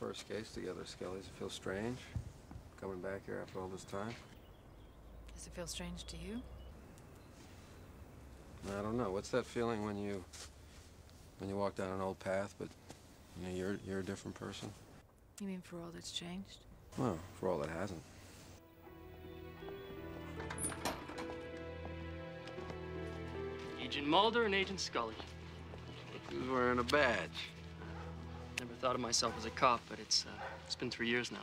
first case together, Scully. Does it feels strange coming back here after all this time? Does it feel strange to you? I don't know. What's that feeling when you when you walk down an old path, but you know you're you're a different person? You mean for all that's changed? Well, for all that hasn't. Agent Mulder and Agent Scully. Who's wearing a badge? Thought of myself as a cop, but it's uh, it's been three years now.